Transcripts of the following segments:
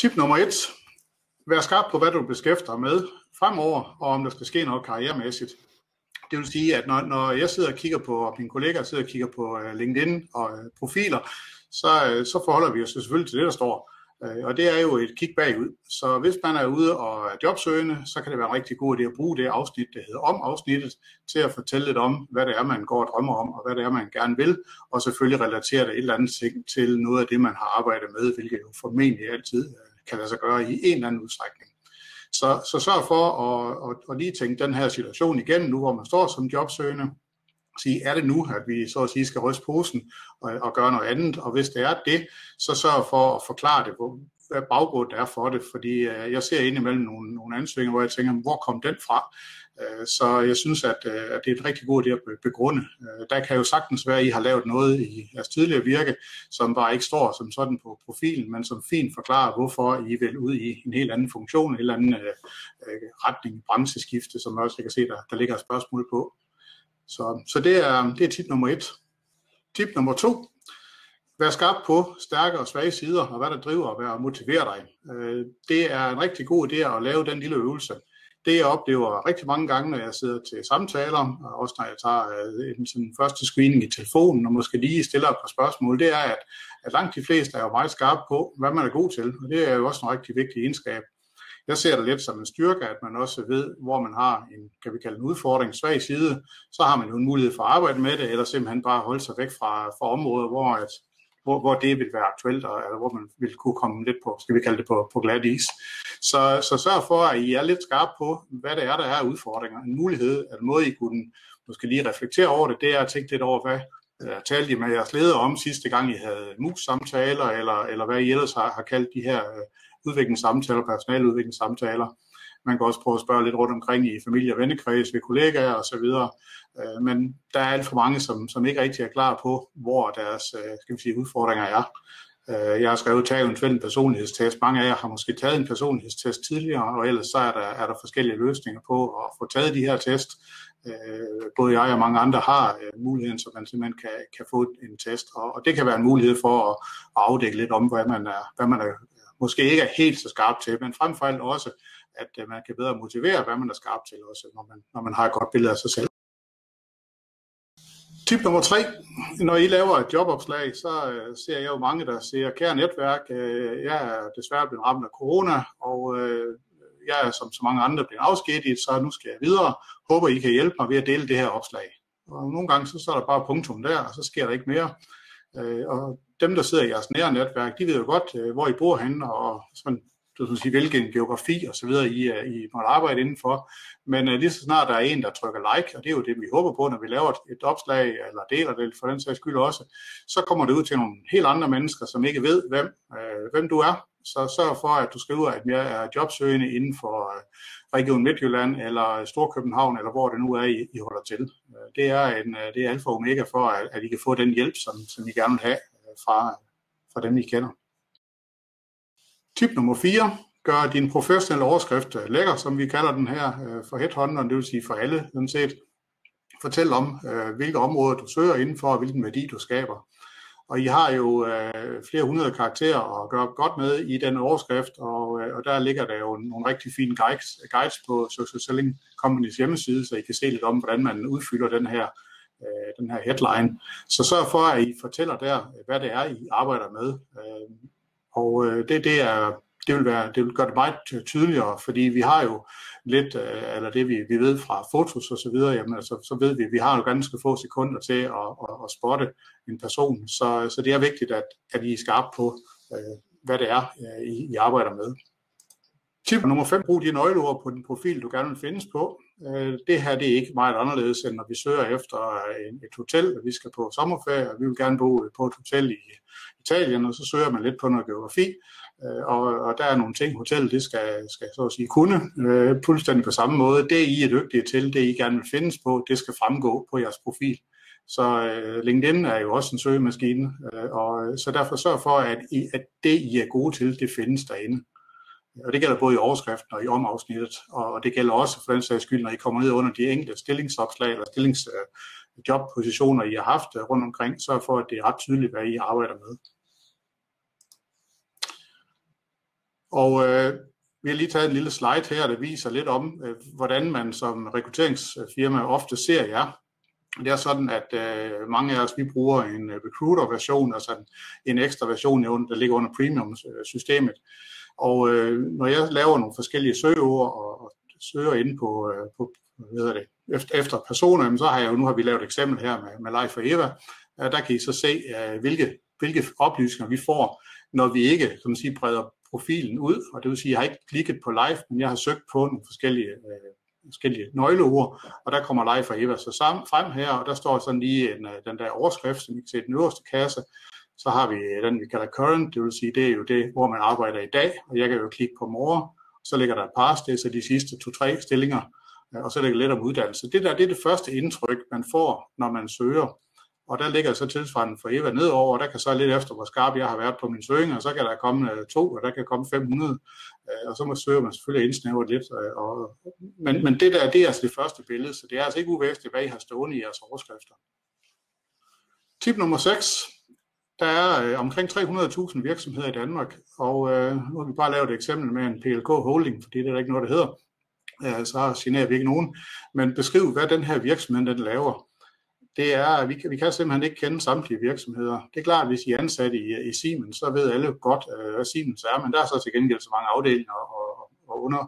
Tip nummer et. Vær skarp på, hvad du beskæftiger med fremover, og om der skal ske noget karrieremæssigt. Det vil sige, at når, når jeg sidder og kigger på, og mine kollegaer sidder og kigger på uh, LinkedIn og uh, profiler, så, uh, så forholder vi os selvfølgelig til det, der står. Uh, og det er jo et kig bagud. Så hvis man er ude og er jobsøgende, så kan det være en rigtig god idé at bruge det afsnit, der hedder om afsnittet, til at fortælle lidt om, hvad det er, man går og drømmer om, og hvad det er, man gerne vil, og selvfølgelig relatere det et eller andet ting til noget af det, man har arbejdet med, hvilket jo formentlig altid kan lade sig gøre i en eller anden udstrækning. Så, så sørg for at, at, at lige tænke den her situation igen, nu hvor man står som jobsøgende. Sige, er det nu, at vi så at sige skal ryste posen og, og gøre noget andet? Og hvis det er det, så sørg for at forklare det, hvad baggrunden er for det. Fordi øh, jeg ser indimellem nogle, nogle ansøgninger, hvor jeg tænker, hvor kom den fra? Øh, så jeg synes, at, øh, at det er et rigtig god idé at begrunde. Øh, der kan jo sagtens være, at I har lavet noget i jeres tidligere virke, som bare ikke står som sådan på profilen, men som fint forklarer, hvorfor I vil ud i en helt anden funktion, en helt anden øh, øh, retning, brancheskifte, som også jeg kan se, der, der ligger et spørgsmål på. Så, så det, er, det er tip nummer et. Tip nummer to. Vær skarp på stærke og svage sider, og hvad der driver og hvad motiverer dig. Øh, det er en rigtig god idé at lave den lille øvelse det jeg oplever rigtig mange gange, når jeg sidder til samtaler, og også når jeg tager øh, en sådan første screening i telefonen, og måske lige stiller et par spørgsmål, det er, at, at langt de fleste er jo meget skarpe på, hvad man er god til, og det er jo også en rigtig vigtig egenskab. Jeg ser det lidt som en styrke, at man også ved, hvor man har en, kan vi kalde en udfordring, svag side, så har man jo en mulighed for at arbejde med det, eller simpelthen bare holde sig væk fra, fra områder, hvor at, hvor, hvor det vil være aktuelt, og, eller hvor man vil kunne komme lidt på, skal vi kalde det på, på glat is. Så, så sørg for, at I er lidt skarpe på, hvad det er, der er udfordringer. En mulighed, en måde, I kunne måske lige reflektere over det, det er at tænke lidt over, hvad uh, talte I med jeres leder om sidste gang, I havde mus-samtaler, eller, eller hvad I ellers har, har kaldt de her uh, udviklingssamtaler, personaludviklingssamtaler. Man kan også prøve at spørge lidt rundt omkring i familie- og vennekreds, ved kollegaer osv. Øh, men der er alt for mange, som, som ikke rigtig er klar på, hvor deres øh, skal vi sige, udfordringer er. Øh, jeg har skrevet taget eventuelt en personlighedstest. Mange af jer har måske taget en personlighedstest tidligere, og ellers så er der, er der forskellige løsninger på at få taget de her test. Øh, både jeg og mange andre har muligheden, så man simpelthen kan, kan få en test, og, det kan være en mulighed for at, at afdække lidt om, hvad man er, hvad man er måske ikke er helt så skarp til, men frem for alt også, at man kan bedre motivere, hvad man er skarp til, også når man, når man har et godt billede af sig selv. Tip nummer tre. Når I laver et jobopslag, så øh, ser jeg jo mange, der siger, kære netværk, øh, jeg er desværre blevet ramt af corona, og øh, jeg er som så mange andre blevet afskediget, så nu skal jeg videre. Håber, I kan hjælpe mig ved at dele det her opslag. Og nogle gange så står der bare punktum der, og så sker der ikke mere. Øh, og dem, der sidder i jeres nære netværk, de ved jo godt, øh, hvor I bor henne, og sådan du sige, hvilken geografi og så videre I, I måtte arbejde indenfor. Men uh, lige så snart der er en, der trykker like, og det er jo det, vi håber på, når vi laver et, et opslag, eller deler det for den sags skyld også, så kommer det ud til nogle helt andre mennesker, som ikke ved, hvem, uh, hvem du er. Så sørg for, at du skriver, at jeg er jobsøgende inden for uh, Region Midtjylland, eller Storkøbenhavn, eller hvor det nu er, I, I holder til. Uh, det er, en, uh, det er alfa og omega for, at, at I kan få den hjælp, som, som I gerne vil have uh, fra, fra dem, I kender. Tip nummer 4. Gør din professionelle overskrift øh, lækker, som vi kalder den her, øh, for headhunteren, det vil sige for alle, sådan set. Fortæl om, øh, hvilke områder du søger indenfor, og hvilken værdi du skaber. Og I har jo øh, flere hundrede karakterer at gøre godt med i den overskrift, og, øh, og der ligger der jo nogle rigtig fine guides, guides på Social Selling Companies hjemmeside, så I kan se lidt om, hvordan man udfylder den her, øh, den her headline. Så sørg for, at I fortæller der, hvad det er, I arbejder med. Øh, og øh, det, det, er, det, vil være, det vil gøre det meget tydeligere, fordi vi har jo lidt, øh, eller det vi, vi ved fra fotos og så videre, jamen altså, så ved vi, at vi har jo ganske få sekunder til at, at, at spotte en person. Så, så det er vigtigt, at, at I er skarpe på, øh, hvad det er, øh, I, I arbejder med. Tip nummer 5. Brug de nøgleord på den profil, du gerne vil findes på. Øh, det her det er ikke meget anderledes, end når vi søger efter øh, et hotel, og vi skal på sommerferie, og vi vil gerne bo på et hotel i Italien, og så søger man lidt på noget geografi, øh, og, og der er nogle ting, hotellet det skal, skal så at sige kunne, øh, fuldstændig på samme måde. Det I er dygtige til, det I gerne vil findes på, det skal fremgå på jeres profil. Så øh, LinkedIn er jo også en søgemaskine, øh, og så derfor sørg for, at, I, at det I er gode til, det findes derinde. Og det gælder både i overskriften og i omafsnittet, og det gælder også for den sags skyld, når I kommer ned under de enkelte stillingsopslag eller stillingsjobpositioner, øh, I har haft øh, rundt omkring, så for, at det er ret tydeligt, hvad I arbejder med. Og øh, vi har lige taget en lille slide her, der viser lidt om, øh, hvordan man som rekrutteringsfirma ofte ser jer. Det er sådan, at øh, mange af os, vi bruger en øh, recruiter-version, altså en, en ekstra version, der ligger under premium-systemet. Og øh, når jeg laver nogle forskellige søgeord og, og søger ind på, øh, på hvad det, efter, efter personer, så har jeg jo, nu har vi lavet et eksempel her med, med Leif og Eva, øh, der kan I så se, øh, hvilke, hvilke oplysninger vi får, når vi ikke kan man sige, breder profilen ud, og det vil sige, at jeg har ikke klikket på live, men jeg har søgt på nogle forskellige, øh, forskellige nøgleord, og der kommer Leif og Eva så sammen, frem her, og der står sådan lige en, øh, den der overskrift, som I kan se i den øverste kasse, så har vi øh, den, vi kalder current, det vil sige, det er jo det, hvor man arbejder i dag, og jeg kan jo klikke på more, så ligger der past, det er så de sidste to-tre stillinger, øh, og så ligger lidt om uddannelse. Det der, det er det første indtryk, man får, når man søger. Og der ligger så tilsvarende for Eva nedover, og der kan så lidt efter, hvor skarp jeg har været på min søgning, og så kan der komme øh, to, og der kan komme 500, øh, og så må søger man selvfølgelig indsnævret lidt. Øh, og, men, men det der, det er altså det første billede, så det er altså ikke uvæsentligt, hvad I har stående i jeres overskrifter. Tip nummer 6, der er øh, omkring 300.000 virksomheder i Danmark, og øh, nu har vi bare lavet et eksempel med en PLK Holding, fordi det er der ikke noget, der hedder. Øh, så generer vi ikke nogen. Men beskriv, hvad den her virksomhed den laver. Det er, at vi kan, vi kan simpelthen ikke kende samtlige virksomheder. Det er klart, at hvis I er ansat i, i Siemens, så ved alle godt, øh, hvad Siemens er, men der er så til gengæld så mange afdelinger og, og under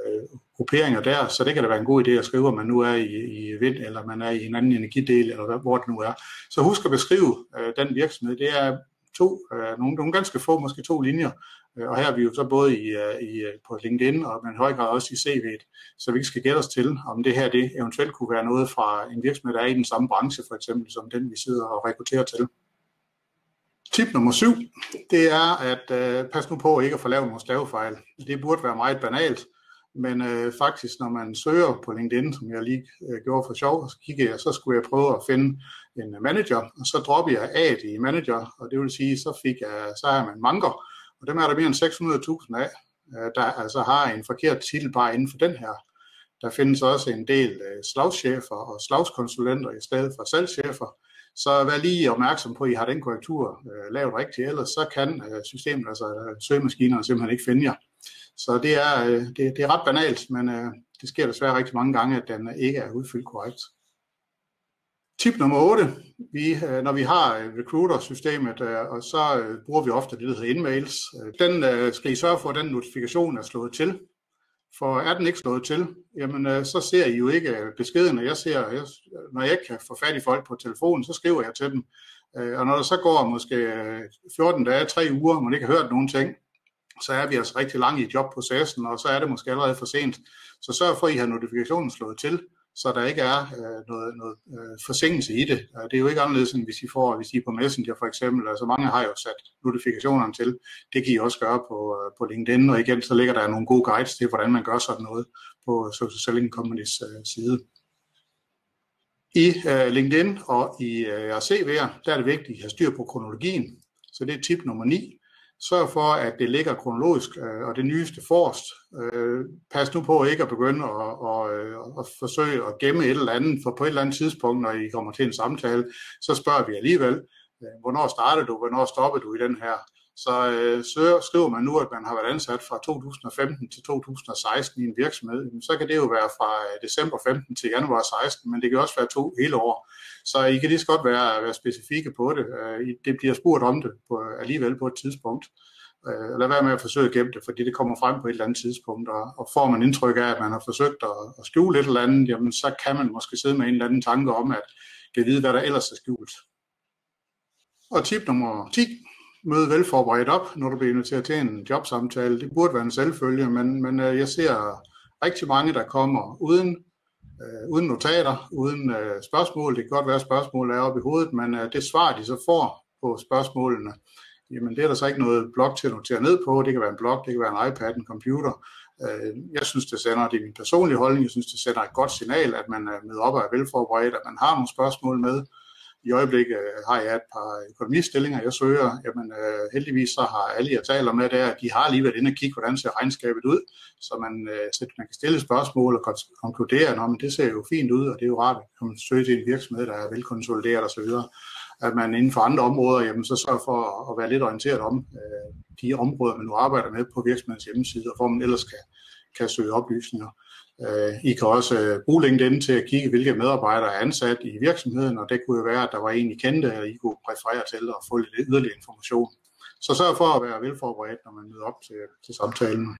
øh, grupperinger der, så det kan da være en god idé at skrive, om man nu er i, i vind, eller man er i en anden energidel, eller hvor det nu er. Så husk at beskrive øh, den virksomhed. Det er to, øh, nogle, nogle ganske få, måske to linjer, øh, og her er vi jo så både i, øh, i, øh, på LinkedIn, og men i høj grad også i CV'et, så vi ikke skal gætte os til, om det her det eventuelt kunne være noget fra en virksomhed, der er i den samme branche, for eksempel, som den vi sidder og rekrutterer til. Tip nummer syv, det er at øh, pas nu på ikke at få lavet nogle stavefejl. Det burde være meget banalt, men øh, faktisk, når man søger på LinkedIn, som jeg lige øh, gjorde for sjov, så kiggede jeg, så skulle jeg prøve at finde en øh, manager, og så droppede jeg A'et i manager, og det vil sige, så fik jeg, så er man manker, og dem er der mere end 600.000 af, øh, der altså har en forkert titel bare inden for den her. Der findes også en del øh, slagschefer og slagskonsulenter i stedet for salgschefer, så vær lige opmærksom på, at I har den korrektur øh, lavet rigtigt, ellers så kan øh, systemet, altså øh, søgemaskinerne simpelthen ikke finde jer. Så det er, øh, det, det er ret banalt, men øh, det sker desværre rigtig mange gange, at den øh, ikke er udfyldt korrekt. Tip nummer 8. Vi, øh, når vi har øh, recruiter-systemet, og så bruger vi ofte det, der hedder indmails. Den skal I sørge for, at den notifikation er slået til. For er den ikke slået til, jamen så ser I jo ikke beskeden, jeg ser, jeg, når jeg ikke kan få fat i folk på telefonen, så skriver jeg til dem. Og når der så går måske 14 dage, 3 uger, og man ikke har hørt nogen ting, så er vi altså rigtig langt i jobprocessen, og så er det måske allerede for sent. Så sørg for, at I har notifikationen slået til, så der ikke er øh, noget, noget øh, forsinkelse i det. Øh, det er jo ikke anderledes, end hvis I får, hvis I er på Messenger for eksempel. Altså mange har jo sat notifikationerne til. Det kan I også gøre på, øh, på LinkedIn, og igen, så ligger der nogle gode guides til, hvordan man gør sådan noget på Social Selling Companies øh, side. I øh, LinkedIn og i øh, jeres CV'er, der er det vigtigt, at I har styr på kronologien. Så det er tip nummer 9. Sørg for, at det ligger kronologisk, øh, og det nyeste forrest. Øh, pas nu på ikke at begynde at, at, øh, at forsøge at gemme et eller andet, for på et eller andet tidspunkt, når I kommer til en samtale, så spørger vi alligevel, øh, hvornår startede du, hvornår stoppede du i den her? Så øh, skriver man nu, at man har været ansat fra 2015 til 2016 i en virksomhed, så kan det jo være fra øh, december 15 til januar 16, men det kan også være to hele år. Så I kan lige så godt være, være specifikke på det. Øh, det bliver spurgt om det på, alligevel på et tidspunkt. Øh, lad være med at forsøge at gemme det, fordi det kommer frem på et eller andet tidspunkt, og, og får man indtryk af, at man har forsøgt at, at skjule et eller andet, jamen så kan man måske sidde med en eller anden tanke om, at det vide, hvad der ellers er skjult. Og tip nummer 10. Møde velforberedt op, når du bliver inviteret til en jobsamtale. Det burde være en selvfølge, men, men øh, jeg ser rigtig mange, der kommer uden øh, uden notater, uden øh, spørgsmål. Det kan godt være, at spørgsmålet er oppe i hovedet, men øh, det svar, de så får på spørgsmålene, jamen det er der så ikke noget blok til at notere ned på. Det kan være en blok, det kan være en iPad, en computer. Øh, jeg synes, det sender, det er min personlige holdning, jeg synes, det sender et godt signal, at man øh, er med op og er velforberedt, at man har nogle spørgsmål med, i øjeblikket øh, har jeg et par økonomistillinger, jeg søger. Jamen, øh, heldigvis så har alle, jeg taler med der, de har lige været inde og kigge, hvordan ser regnskabet ud, så man, øh, så man kan stille spørgsmål og konkludere, at det ser jo fint ud, og det er jo rart, at man søger til en virksomhed, der er velkonsolideret osv. at man inden for andre områder, jamen, så sørger for at være lidt orienteret om øh, de områder, man nu arbejder med på virksomhedens hjemmeside, og hvor man ellers kan, kan søge oplysninger. Øh, Øh, I kan også øh, bruge LinkedIn til at kigge, hvilke medarbejdere er ansat i virksomheden, og det kunne jo være, at der var en, I kendte, eller I kunne præferere til at få lidt yderligere information. Så sørg for at være velforberedt, når man møder op til, til samtalen.